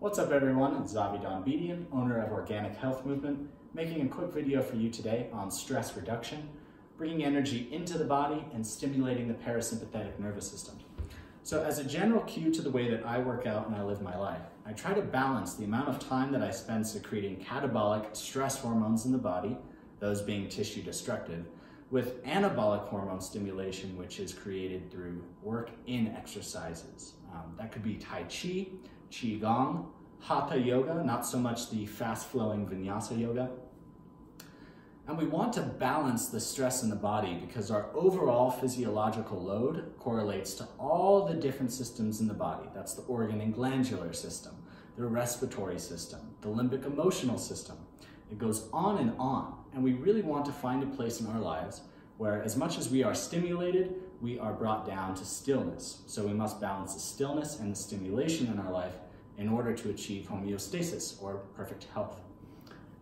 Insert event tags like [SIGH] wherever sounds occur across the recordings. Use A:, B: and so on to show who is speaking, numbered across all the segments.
A: What's up everyone, it's Zavidan Bedian, owner of Organic Health Movement, making a quick video for you today on stress reduction, bringing energy into the body and stimulating the parasympathetic nervous system. So as a general cue to the way that I work out and I live my life, I try to balance the amount of time that I spend secreting catabolic stress hormones in the body, those being tissue destructive, with anabolic hormone stimulation, which is created through work in exercises. Um, that could be Tai Chi, Qigong, Hatha Yoga, not so much the fast-flowing Vinyasa Yoga. And we want to balance the stress in the body because our overall physiological load correlates to all the different systems in the body. That's the organ and glandular system, the respiratory system, the limbic emotional system. It goes on and on. And we really want to find a place in our lives where as much as we are stimulated, we are brought down to stillness. So we must balance the stillness and the stimulation in our life in order to achieve homeostasis or perfect health.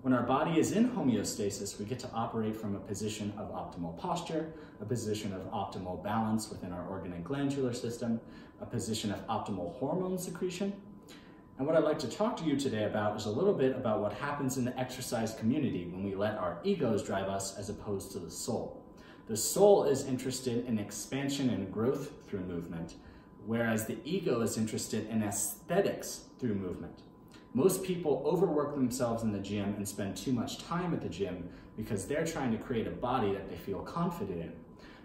A: When our body is in homeostasis, we get to operate from a position of optimal posture, a position of optimal balance within our organ and glandular system, a position of optimal hormone secretion. And what I'd like to talk to you today about is a little bit about what happens in the exercise community when we let our egos drive us as opposed to the soul. The soul is interested in expansion and growth through movement, whereas the ego is interested in aesthetics through movement. Most people overwork themselves in the gym and spend too much time at the gym because they're trying to create a body that they feel confident in.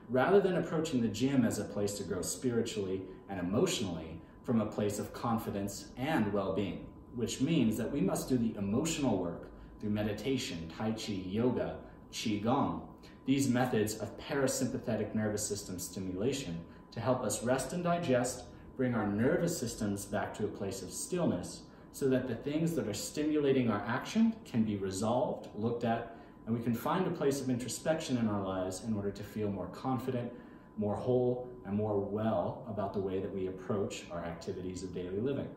A: Rather than approaching the gym as a place to grow spiritually and emotionally from a place of confidence and well-being, which means that we must do the emotional work through meditation, Tai Chi, yoga, Qigong, these methods of parasympathetic nervous system stimulation to help us rest and digest, bring our nervous systems back to a place of stillness so that the things that are stimulating our action can be resolved, looked at, and we can find a place of introspection in our lives in order to feel more confident, more whole, and more well about the way that we approach our activities of daily living.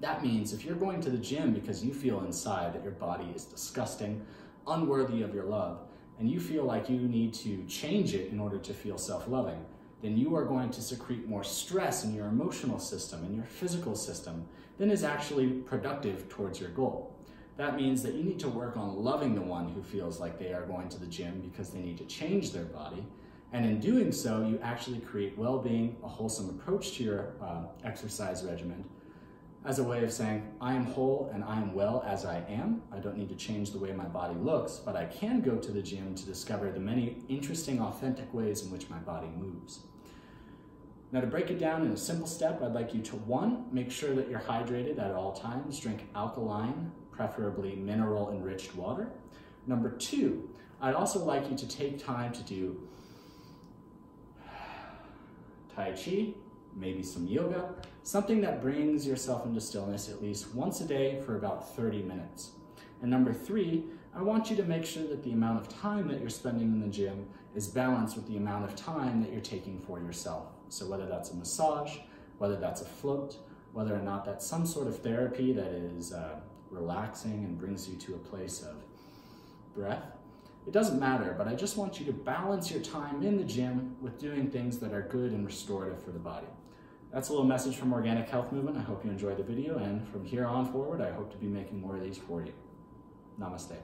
A: That means if you're going to the gym because you feel inside that your body is disgusting, unworthy of your love, and you feel like you need to change it in order to feel self-loving, then you are going to secrete more stress in your emotional system and your physical system than is actually productive towards your goal. That means that you need to work on loving the one who feels like they are going to the gym because they need to change their body. And in doing so, you actually create well-being, a wholesome approach to your uh, exercise regimen, as a way of saying, I am whole and I am well as I am. I don't need to change the way my body looks, but I can go to the gym to discover the many interesting, authentic ways in which my body moves. Now to break it down in a simple step, I'd like you to one, make sure that you're hydrated at all times. Drink alkaline, preferably mineral enriched water. Number two, I'd also like you to take time to do [SIGHS] Tai Chi, maybe some yoga, something that brings yourself into stillness at least once a day for about 30 minutes. And number three, I want you to make sure that the amount of time that you're spending in the gym is balanced with the amount of time that you're taking for yourself. So whether that's a massage, whether that's a float, whether or not that's some sort of therapy that is uh, relaxing and brings you to a place of breath, it doesn't matter, but I just want you to balance your time in the gym with doing things that are good and restorative for the body. That's a little message from Organic Health Movement. I hope you enjoyed the video, and from here on forward, I hope to be making more of these for you. Namaste.